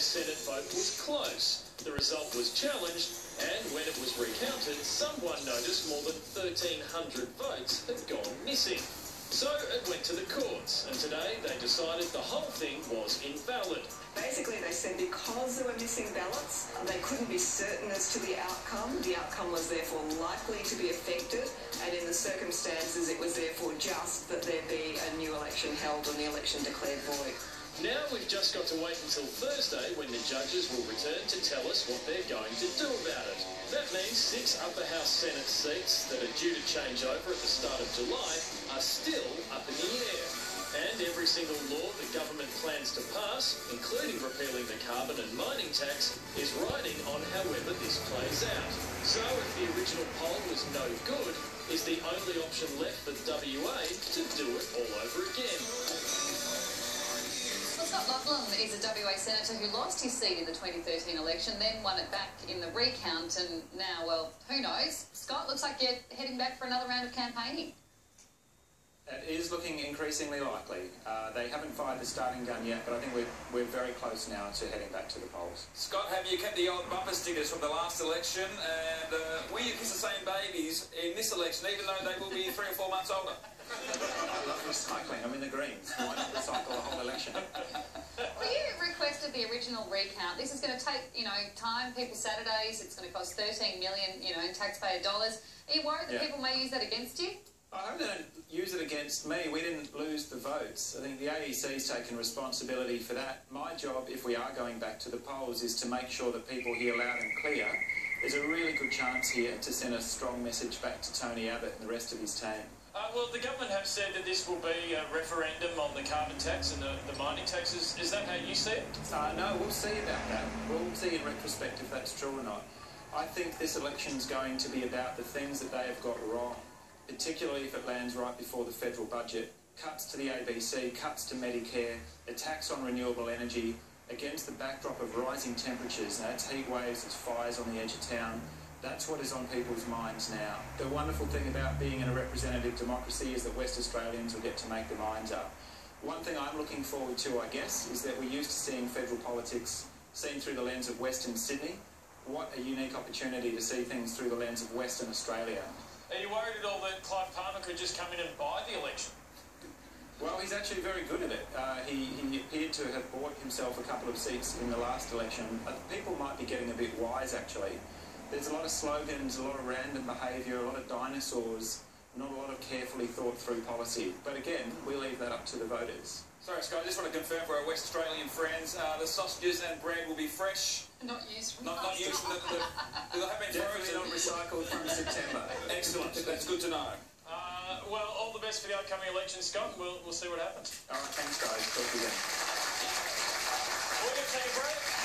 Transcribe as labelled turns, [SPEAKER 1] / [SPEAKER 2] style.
[SPEAKER 1] Senate vote was close. The result was challenged, and when it was recounted, someone noticed more than 1,300 votes had gone missing. So it went to the courts, and today they decided the whole thing was invalid.
[SPEAKER 2] Basically, they said because there were missing ballots, they couldn't be certain as to the outcome. The outcome was therefore likely to be affected, and in the circumstances, it was therefore just that there be a new election held and the election declared void.
[SPEAKER 1] Now we've just got to wait until Thursday when the judges will return to tell us what they're going to do about it. That means six upper house Senate seats that are due to change over at the start of July are still up in the air. And every single law the government plans to pass, including repealing the carbon and mining tax, is riding on however this plays out. So if the original poll was no good, is the only option left for WA to do it all over again.
[SPEAKER 3] Well, Scott Ludlam is a WA senator who lost his seat in the 2013 election, then won it back in the recount, and now, well, who knows? Scott, looks like you're heading back for another round of campaigning.
[SPEAKER 4] It is looking increasingly likely. Uh, they haven't fired the starting gun yet, but I think we're, we're very close now to heading back to the polls.
[SPEAKER 5] Scott, have you kept the old bumper stickers from the last election? And uh, will you kiss the same babies in this election, even though they will be three or four months older?
[SPEAKER 4] I love recycling. I'm in the greens. Why not recycle the whole election?
[SPEAKER 3] original recount. This is going to take, you know, time, people Saturdays. It's going to cost 13 million, you know, in taxpayer dollars. Are you worried that
[SPEAKER 4] Yeah.
[SPEAKER 3] people may use that against you?
[SPEAKER 4] I hope they don't use it against me. We didn't lose the votes. I think the AEC's taken responsibility for that. My job, if we are going back to the polls, is to make sure that people hear loud and clear. There's a really good chance here to send a strong message back to Tony Abbott and the rest of his team.
[SPEAKER 1] Uh, well, the government have said that this will be a referendum on the carbon tax and the, the mining taxes. Is that how you see it?
[SPEAKER 4] Uh, no, we'll see about that. We'll see in retrospect if that's true or not. I think this election's going to be about the things that they have got wrong, particularly if it lands right before the federal budget. Cuts to the ABC, cuts to Medicare, a tax on renewable energy against the backdrop of rising temperatures. Now, heat waves, it's fires on the edge of town. That's what is on people's minds now. The wonderful thing about being in a representative democracy is that West Australians will get to make their minds up. One thing I'm looking forward to, I guess, is that we're used to seeing federal politics seen through the lens of Western Sydney. What a unique opportunity to see things through the lens of Western Australia.
[SPEAKER 1] Are you worried at all that Clive Palmer could just come in and buy the election?
[SPEAKER 4] Well, he's actually very good at it. Uh, he, he appeared to have bought himself a couple of seats in the last election. Uh, people might be getting a bit wise, actually there's a lot of slogans, a lot of random behaviour, a lot of dinosaurs, not a lot of carefully thought through policy. But again, we leave that up to the voters.
[SPEAKER 5] Sorry, Scott, I just want to confirm for our West Australian friends, uh, the sausages and bread will be fresh.
[SPEAKER 3] Not used from
[SPEAKER 5] Not, not used from the... the, the they have been
[SPEAKER 4] Definitely not recycled from September.
[SPEAKER 5] Excellent. That's good to know.
[SPEAKER 1] Uh, well, all the best for the upcoming election, Scott. We'll, we'll see what happens.
[SPEAKER 4] All right, thanks, guys. Talk to you again. We're going to take a break.